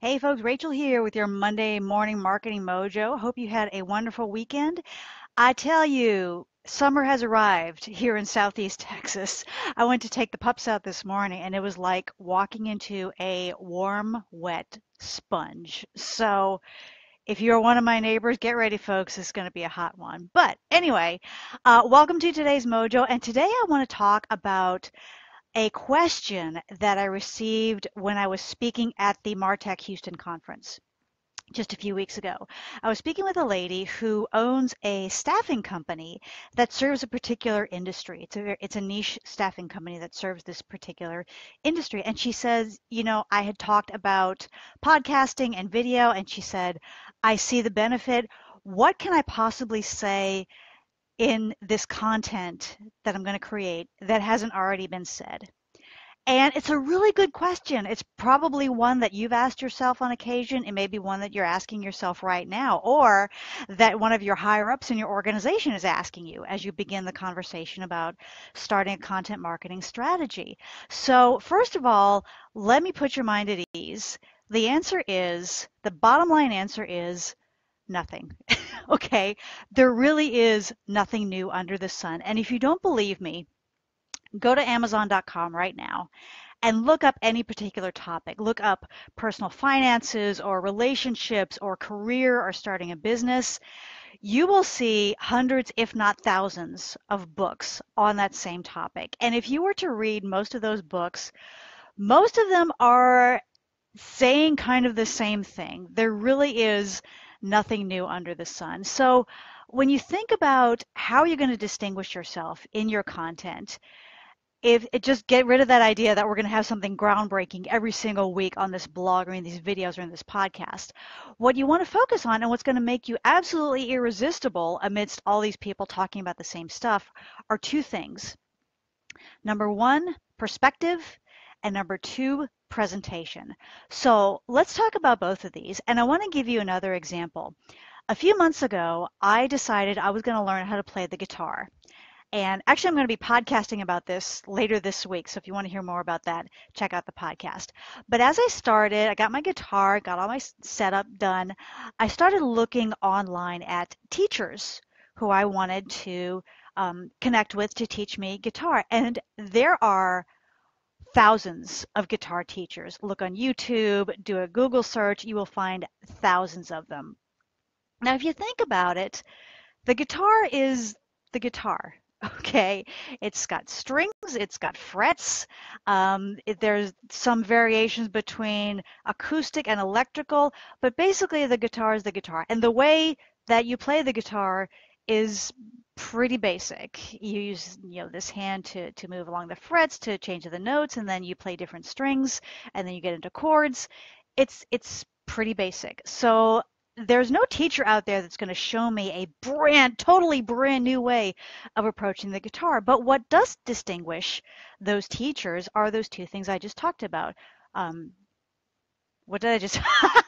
Hey folks, Rachel here with your Monday morning marketing mojo. Hope you had a wonderful weekend. I tell you, summer has arrived here in Southeast Texas. I went to take the pups out this morning and it was like walking into a warm, wet sponge. So if you're one of my neighbors, get ready, folks. It's going to be a hot one. But anyway, uh, welcome to today's mojo. And today I want to talk about a question that I received when I was speaking at the Martech Houston conference just a few weeks ago. I was speaking with a lady who owns a staffing company that serves a particular industry. It's a it's a niche staffing company that serves this particular industry. And she says, you know, I had talked about podcasting and video, and she said, I see the benefit. What can I possibly say in this content that I'm going to create that hasn't already been said? And it's a really good question. It's probably one that you've asked yourself on occasion. It may be one that you're asking yourself right now, or that one of your higher ups in your organization is asking you as you begin the conversation about starting a content marketing strategy. So, first of all, let me put your mind at ease. The answer is the bottom line answer is nothing. okay? There really is nothing new under the sun. And if you don't believe me, go to Amazon.com right now and look up any particular topic. Look up personal finances or relationships or career or starting a business. You will see hundreds, if not thousands, of books on that same topic. And if you were to read most of those books, most of them are saying kind of the same thing. There really is nothing new under the sun. So when you think about how you're going to distinguish yourself in your content, if it just get rid of that idea that we're going to have something groundbreaking every single week on this blog or in these videos or in this podcast. What you want to focus on and what's going to make you absolutely irresistible amidst all these people talking about the same stuff are two things. Number one, perspective, and number two, presentation. So let's talk about both of these. And I want to give you another example. A few months ago, I decided I was going to learn how to play the guitar. And actually, I'm going to be podcasting about this later this week. So if you want to hear more about that, check out the podcast. But as I started, I got my guitar, got all my setup done. I started looking online at teachers who I wanted to um, connect with to teach me guitar. And there are thousands of guitar teachers. Look on YouTube, do a Google search, you will find thousands of them. Now, if you think about it, the guitar is the guitar. Okay, it's got strings, it's got frets. Um, it, there's some variations between acoustic and electrical, but basically the guitar is the guitar. And the way that you play the guitar is pretty basic. You use you know this hand to to move along the frets to change the notes, and then you play different strings, and then you get into chords. It's it's pretty basic. So there's no teacher out there that's going to show me a brand, totally brand new way of approaching the guitar. But what does distinguish those teachers are those two things I just talked about. Um, what did I just?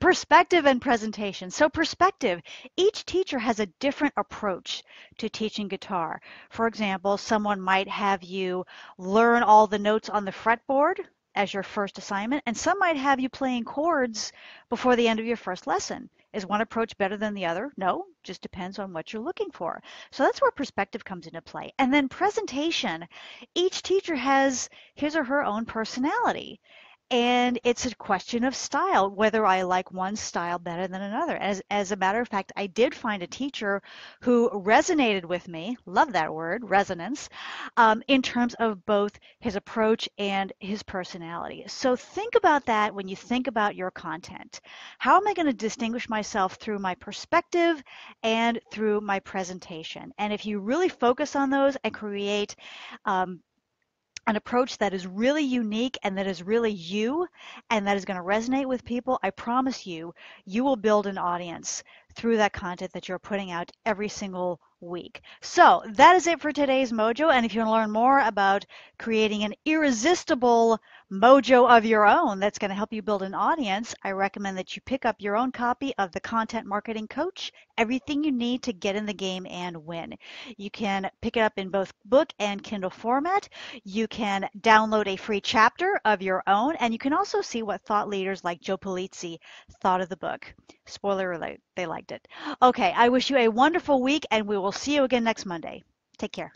perspective and presentation. So, perspective each teacher has a different approach to teaching guitar. For example, someone might have you learn all the notes on the fretboard as your first assignment, and some might have you playing chords before the end of your first lesson. Is one approach better than the other? No, just depends on what you're looking for. So that's where perspective comes into play. And then presentation. Each teacher has his or her own personality and it's a question of style whether i like one style better than another. As as a matter of fact i did find a teacher who resonated with me love that word resonance um, in terms of both his approach and his personality. So think about that when you think about your content. How am i going to distinguish myself through my perspective and through my presentation? And if you really focus on those and create um, an approach that is really unique and that is really you and that is going to resonate with people, I promise you, you will build an audience through that content that you're putting out every single week. So that is it for today's Mojo. And if you want to learn more about creating an irresistible mojo of your own that's going to help you build an audience, I recommend that you pick up your own copy of the Content Marketing Coach, Everything You Need to Get in the Game and Win. You can pick it up in both book and Kindle format. You can download a free chapter of your own, and you can also see what thought leaders like Joe Pulizzi thought of the book. Spoiler alert, they liked it. Okay, I wish you a wonderful week, and we will see you again next Monday. Take care.